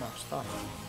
No, stop.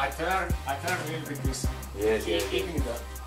I turn, I turn a little bit this. Yes, yes, yes. Keeping the